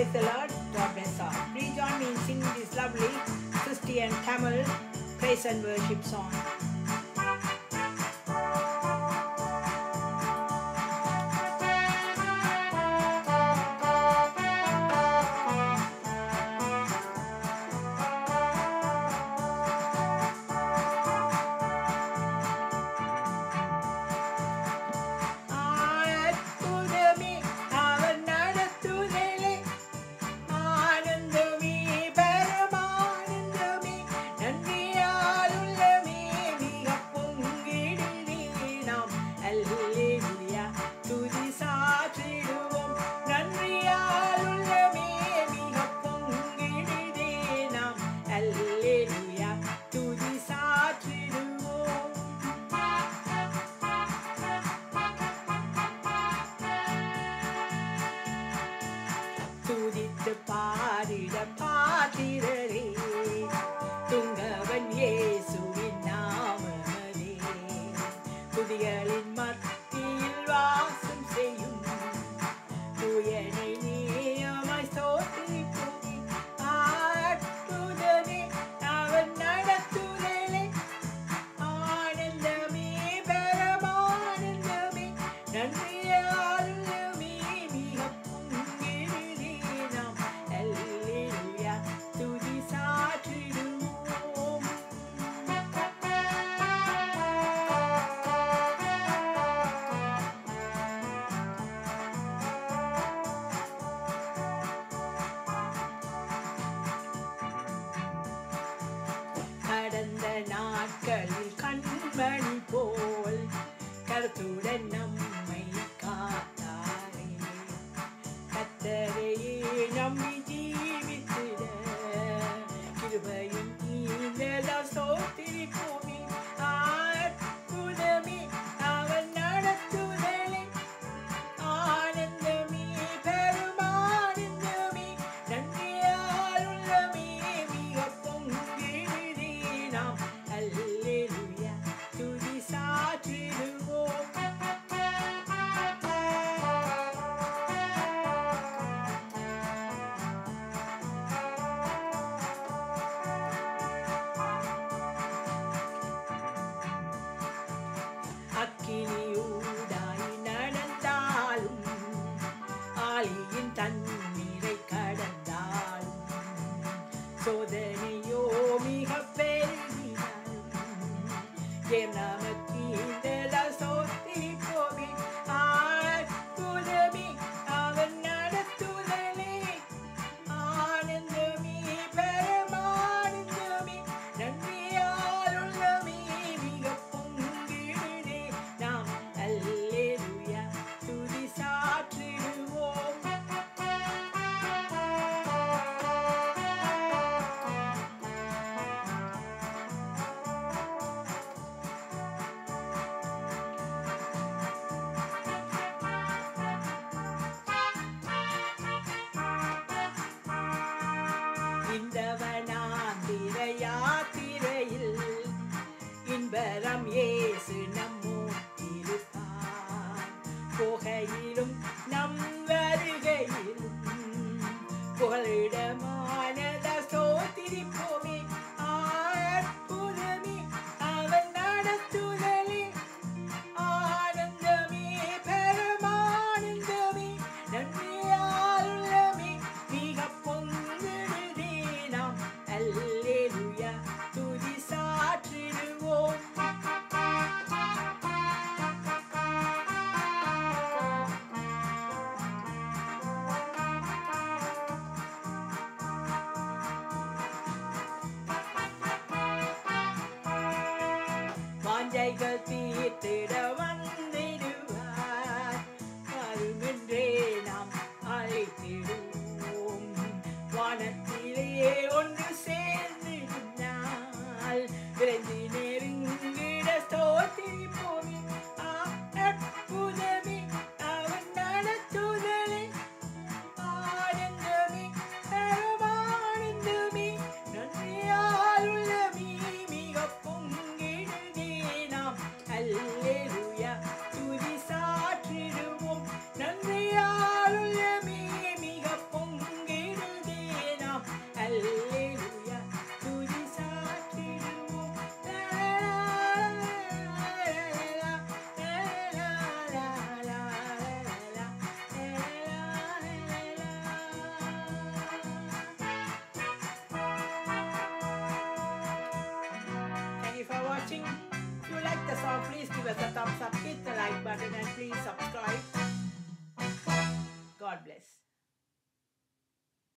Praise the Lord. God bless all. Please join me in singing this lovely Christian Tamil praise and worship song. Alleluia, tu party துதித்து பாடிட பாத்திரரே burning. tan இன்பரம் A I Jai Gati Tera watching. If you like the song, please give us a thumbs up, hit the like button and please subscribe. God bless.